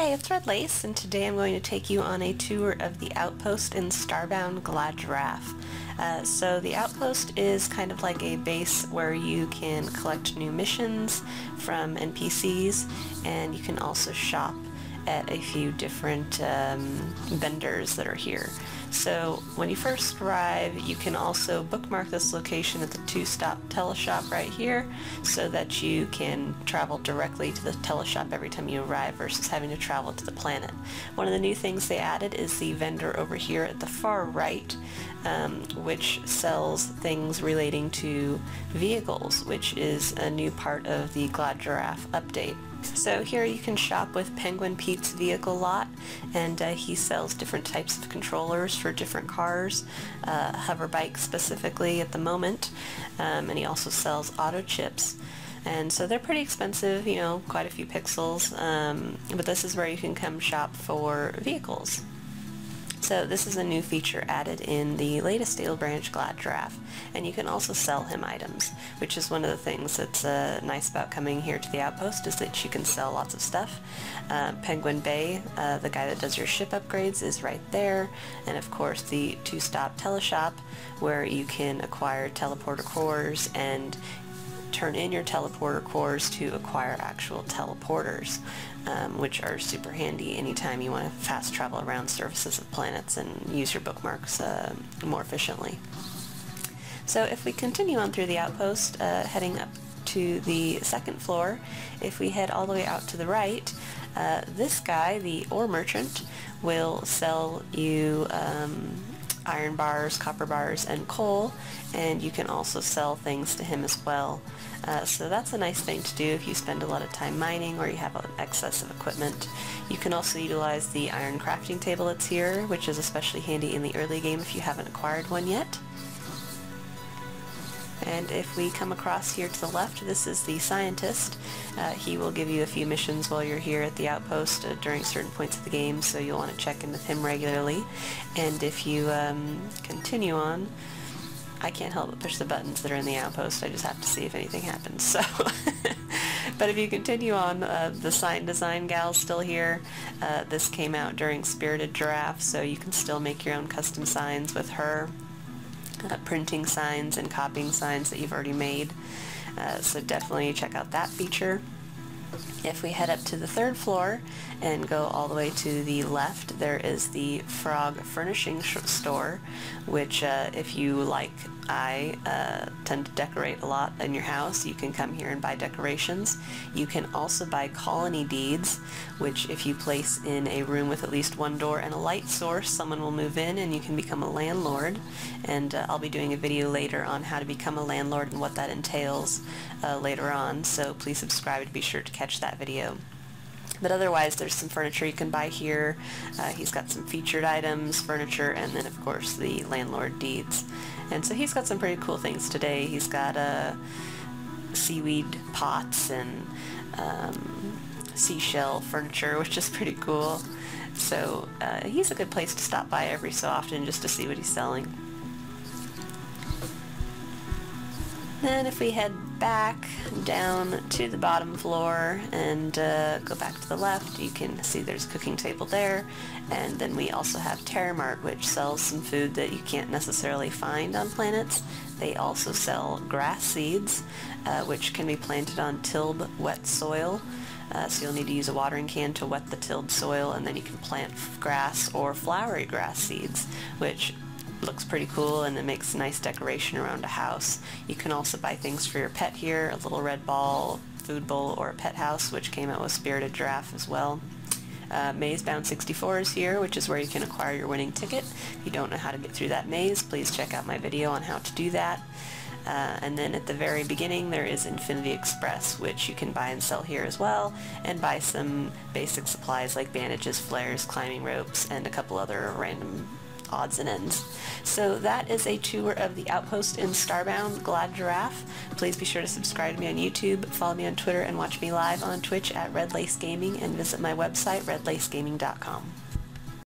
Hey, it's Red Lace, and today I'm going to take you on a tour of the outpost in Starbound Glad Giraffe. Uh, so the outpost is kind of like a base where you can collect new missions from NPCs, and you can also shop at a few different um, vendors that are here. So when you first arrive, you can also bookmark this location at the two-stop teleshop right here so that you can travel directly to the teleshop every time you arrive versus having to travel to the planet. One of the new things they added is the vendor over here at the far right um, which sells things relating to vehicles, which is a new part of the Glad Giraffe update. So here you can shop with Penguin Pete's vehicle lot and uh, he sells different types of controllers for different cars, uh, hover bikes specifically at the moment, um, and he also sells auto chips. And so they're pretty expensive, you know, quite a few pixels, um, but this is where you can come shop for vehicles. So this is a new feature added in the latest Dale Branch Glad Giraffe, and you can also sell him items, which is one of the things that's uh, nice about coming here to the outpost is that you can sell lots of stuff. Uh, Penguin Bay, uh, the guy that does your ship upgrades, is right there, and of course the two-stop teleshop where you can acquire teleporter cores and turn in your teleporter cores to acquire actual teleporters, um, which are super handy anytime you want to fast travel around surfaces of planets and use your bookmarks uh, more efficiently. So if we continue on through the outpost, uh, heading up to the second floor, if we head all the way out to the right, uh, this guy, the ore merchant, will sell you um, iron bars, copper bars, and coal, and you can also sell things to him as well. Uh, so that's a nice thing to do if you spend a lot of time mining or you have an excess of equipment. You can also utilize the iron crafting table that's here, which is especially handy in the early game if you haven't acquired one yet. And if we come across here to the left, this is the scientist. Uh, he will give you a few missions while you're here at the outpost uh, during certain points of the game, so you'll want to check in with him regularly. And if you um, continue on, I can't help but push the buttons that are in the outpost. I just have to see if anything happens. So, but if you continue on, uh, the sign design gal's still here. Uh, this came out during Spirited Giraffe, so you can still make your own custom signs with her uh, printing signs and copying signs that you've already made. Uh, so definitely check out that feature. If we head up to the third floor and go all the way to the left, there is the Frog Furnishing Store, which uh, if you like I uh, tend to decorate a lot in your house, you can come here and buy decorations. You can also buy colony deeds, which if you place in a room with at least one door and a light source, someone will move in and you can become a landlord. And uh, I'll be doing a video later on how to become a landlord and what that entails uh, later on, so please subscribe to be sure to catch that video. But otherwise, there's some furniture you can buy here. Uh, he's got some featured items, furniture, and then, of course, the landlord deeds. And so he's got some pretty cool things today. He's got uh, seaweed pots and um, seashell furniture, which is pretty cool. So uh, he's a good place to stop by every so often just to see what he's selling. Then if we head back down to the bottom floor and uh, go back to the left, you can see there's a cooking table there. And then we also have Terramart, which sells some food that you can't necessarily find on planets. They also sell grass seeds, uh, which can be planted on tilled wet soil. Uh, so you'll need to use a watering can to wet the tilled soil and then you can plant grass or flowery grass seeds, which looks pretty cool and it makes nice decoration around a house. You can also buy things for your pet here, a little red ball, food bowl, or a pet house, which came out with Spirited Giraffe as well. Uh, Maze Bound 64 is here, which is where you can acquire your winning ticket. If you don't know how to get through that maze, please check out my video on how to do that. Uh, and then at the very beginning there is Infinity Express, which you can buy and sell here as well, and buy some basic supplies like bandages, flares, climbing ropes, and a couple other random odds and ends. So that is a tour of the outpost in Starbound Glad Giraffe. Please be sure to subscribe to me on YouTube, follow me on Twitter, and watch me live on Twitch at Red Lace Gaming, and visit my website, redlacegaming.com.